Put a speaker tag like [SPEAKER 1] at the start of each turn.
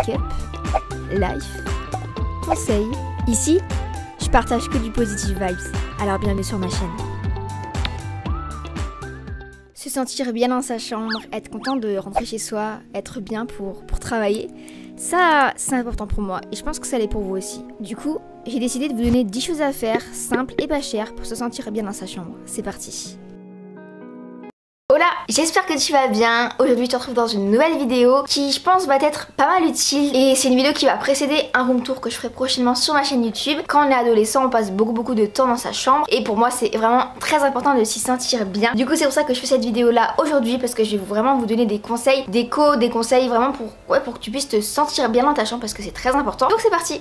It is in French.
[SPEAKER 1] make-up, life, conseils. Ici, je partage que du positive vibes, alors bienvenue sur ma chaîne. Se sentir bien dans sa chambre, être content de rentrer chez soi, être bien pour, pour travailler, ça c'est important pour moi et je pense que ça l'est pour vous aussi. Du coup, j'ai décidé de vous donner 10 choses à faire, simples et pas chères, pour se sentir bien dans sa chambre. C'est parti j'espère que tu vas bien. Aujourd'hui, je te retrouve dans une nouvelle vidéo qui, je pense, va être pas mal utile. Et c'est une vidéo qui va précéder un room tour que je ferai prochainement sur ma chaîne YouTube. Quand on est adolescent, on passe beaucoup beaucoup de temps dans sa chambre. Et pour moi, c'est vraiment très important de s'y sentir bien. Du coup, c'est pour ça que je fais cette vidéo là aujourd'hui parce que je vais vraiment vous donner des conseils, des co, des conseils vraiment pour que tu puisses te sentir bien dans ta chambre parce que c'est très important. Donc c'est parti